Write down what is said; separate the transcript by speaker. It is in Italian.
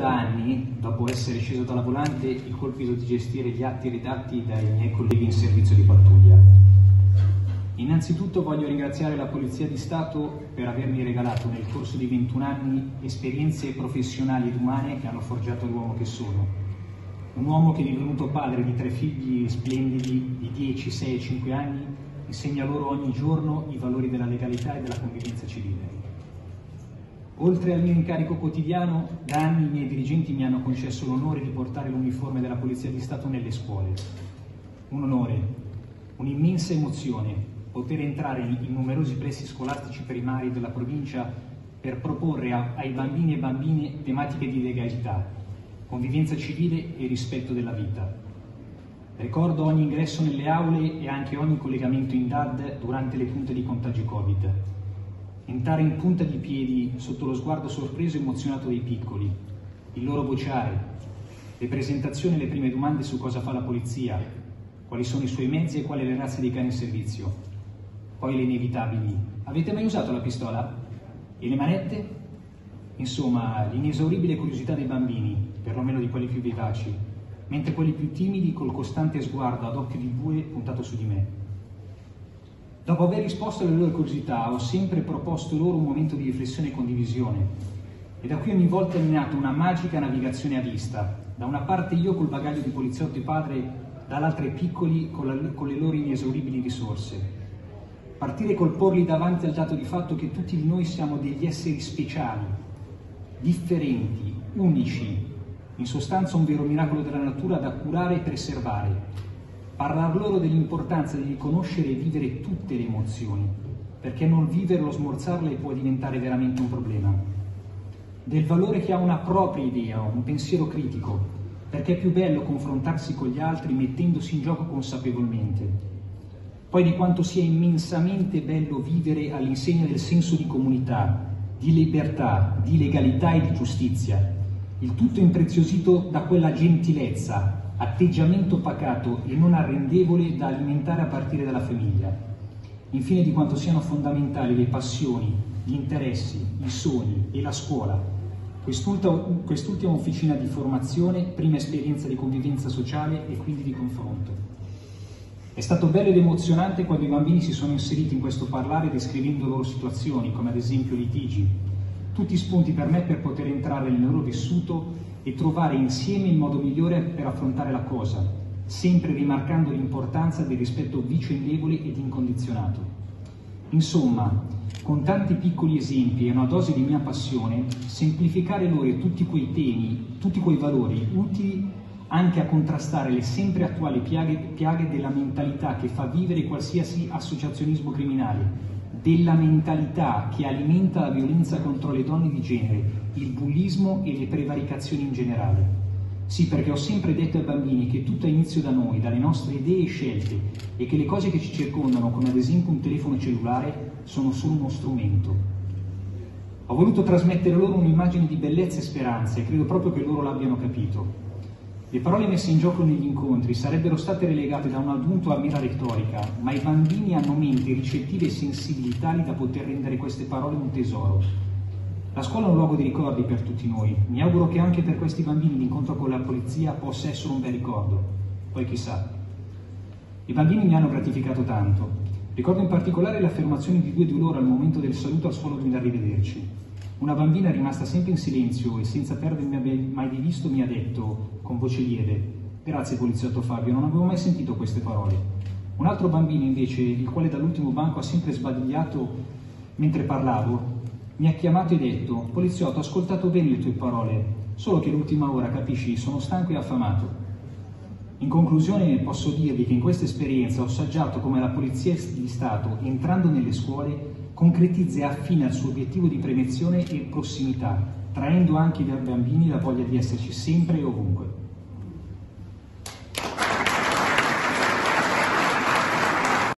Speaker 1: da anni, dopo essere sceso dalla volante, il compito di gestire gli atti redatti dai miei colleghi in servizio di pattuglia. Innanzitutto voglio ringraziare la Polizia di Stato per avermi regalato nel corso di 21 anni esperienze professionali ed umane che hanno forgiato l'uomo che sono. Un uomo che divenuto padre di tre figli splendidi di 10, 6 e 5 anni insegna loro ogni giorno i valori della legalità e della convivenza civile. Oltre al mio incarico quotidiano, da anni i miei dirigenti mi hanno concesso l'onore di portare l'uniforme della Polizia di Stato nelle scuole. Un onore, un'immensa emozione poter entrare in numerosi pressi scolastici primari della provincia per proporre a, ai bambini e bambine tematiche di legalità, convivenza civile e rispetto della vita. Ricordo ogni ingresso nelle aule e anche ogni collegamento in DAD durante le punte di contagi Covid entrare in punta di piedi sotto lo sguardo sorpreso e emozionato dei piccoli, il loro vociare, le presentazioni e le prime domande su cosa fa la polizia, quali sono i suoi mezzi e quali le razze dei cani in servizio. Poi le inevitabili. Avete mai usato la pistola? E le manette? Insomma, l'inesauribile curiosità dei bambini, perlomeno di quelli più vivaci, mentre quelli più timidi col costante sguardo ad occhio di bue puntato su di me. Dopo aver risposto alle loro curiosità, ho sempre proposto loro un momento di riflessione e condivisione. E da qui ogni volta è nata una magica navigazione a vista. Da una parte io col bagaglio di poliziotto e padre, dall'altra i piccoli con, la, con le loro inesauribili risorse. Partire col porli davanti al dato di fatto che tutti noi siamo degli esseri speciali, differenti, unici, in sostanza un vero miracolo della natura da curare e preservare, parlar loro dell'importanza di riconoscere e vivere tutte le emozioni, perché non viverlo smorzarle può diventare veramente un problema. Del valore che ha una propria idea, un pensiero critico, perché è più bello confrontarsi con gli altri mettendosi in gioco consapevolmente. Poi di quanto sia immensamente bello vivere all'insegna del senso di comunità, di libertà, di legalità e di giustizia, il tutto impreziosito da quella gentilezza, atteggiamento pacato e non arrendevole da alimentare a partire dalla famiglia. Infine di quanto siano fondamentali le passioni, gli interessi, i sogni e la scuola. Quest'ultima, quest'ultima officina di formazione, prima esperienza di convivenza sociale e quindi di confronto. È stato bello ed emozionante quando i bambini si sono inseriti in questo parlare descrivendo loro situazioni, come ad esempio litigi, tutti spunti per me per poter entrare nel loro vissuto e trovare insieme il modo migliore per affrontare la cosa, sempre rimarcando l'importanza del rispetto vicendevole ed incondizionato. Insomma, con tanti piccoli esempi e una dose di mia passione, semplificare loro tutti quei temi, tutti quei valori utili anche a contrastare le sempre attuali piaghe, piaghe della mentalità che fa vivere qualsiasi associazionismo criminale, della mentalità che alimenta la violenza contro le donne di genere, il bullismo e le prevaricazioni in generale. Sì, perché ho sempre detto ai bambini che tutto ha inizio da noi, dalle nostre idee e scelte, e che le cose che ci circondano, come ad esempio un telefono cellulare, sono solo uno strumento. Ho voluto trasmettere loro un'immagine di bellezza e speranza e credo proprio che loro l'abbiano capito. Le parole messe in gioco negli incontri sarebbero state relegate da un adulto a mera retorica, ma i bambini hanno menti ricettive e sensibili tali da poter rendere queste parole un tesoro. La scuola è un luogo di ricordi per tutti noi. Mi auguro che anche per questi bambini l'incontro con la polizia possa essere un bel ricordo. Poi chissà. I bambini mi hanno gratificato tanto. Ricordo in particolare l'affermazione di due di loro al momento del saluto al suolo di arrivederci. Una bambina rimasta sempre in silenzio e senza perdermi mai di visto mi ha detto, con voce lieve, grazie poliziotto Fabio, non avevo mai sentito queste parole. Un altro bambino invece, il quale dall'ultimo banco ha sempre sbadigliato mentre parlavo, mi ha chiamato e detto, poliziotto, ho ascoltato bene le tue parole, solo che l'ultima ora, capisci, sono stanco e affamato. In conclusione posso dirvi che in questa esperienza ho assaggiato come la Polizia di Stato, entrando nelle scuole, concretizza e affina il suo obiettivo di prevenzione e prossimità, traendo anche dai bambini la voglia di esserci sempre e ovunque.